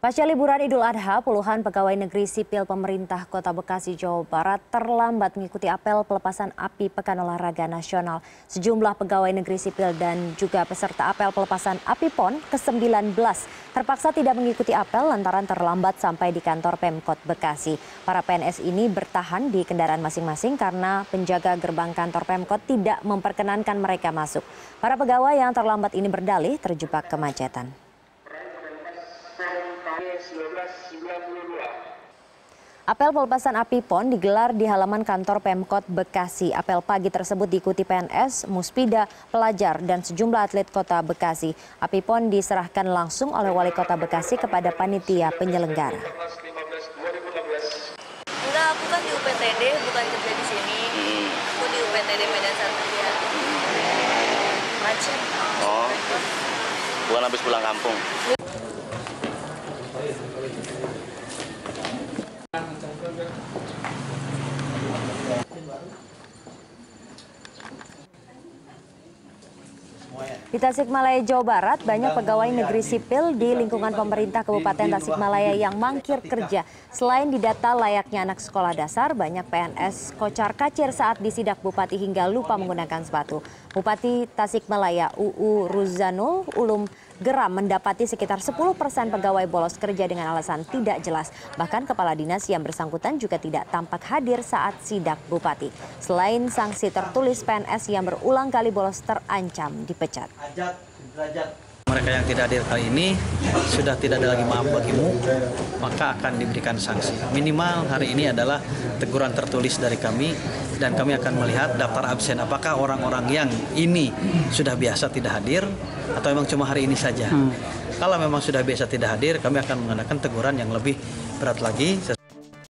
Pasca liburan Idul Adha, puluhan pegawai negeri sipil pemerintah Kota Bekasi, Jawa Barat terlambat mengikuti apel pelepasan api Pekan Olahraga Nasional. Sejumlah pegawai negeri sipil dan juga peserta apel pelepasan api PON ke-19 terpaksa tidak mengikuti apel lantaran terlambat sampai di kantor Pemkot Bekasi. Para PNS ini bertahan di kendaraan masing-masing karena penjaga gerbang kantor Pemkot tidak memperkenankan mereka masuk. Para pegawai yang terlambat ini berdalih terjebak kemacetan. Apel pelepasan api PON digelar di halaman kantor Pemkot Bekasi. Apel pagi tersebut diikuti PNS, Muspida, pelajar, dan sejumlah atlet kota Bekasi. Api PON diserahkan langsung oleh Wali Kota Bekasi kepada panitia penyelenggara. Enggak, aku kan di UPTD, bukan kerja di sini. Aku di UPTD Medan Satria. Macet. Oh, bukan habis pulang kampung. Di Tasikmalaya, Jawa Barat, banyak pegawai negeri sipil di lingkungan pemerintah Kabupaten Tasikmalaya yang mangkir kerja. Selain didata layaknya anak sekolah dasar, banyak PNS kocar kacir saat disidak Bupati hingga lupa menggunakan sepatu. Bupati Tasikmalaya UU Ruzanul Ulum geram mendapati sekitar 10 persen pegawai bolos kerja dengan alasan tidak jelas. Bahkan kepala dinas yang bersangkutan juga tidak tampak hadir saat sidak Bupati. Selain sanksi tertulis PNS yang berulang kali bolos terancam dipecat. Mereka yang tidak hadir kali ini sudah tidak ada lagi maaf bagimu, maka akan diberikan sanksi. Minimal hari ini adalah teguran tertulis dari kami dan kami akan melihat daftar absen apakah orang-orang yang ini sudah biasa tidak hadir atau memang cuma hari ini saja. Kalau memang sudah biasa tidak hadir, kami akan menggunakan teguran yang lebih berat lagi.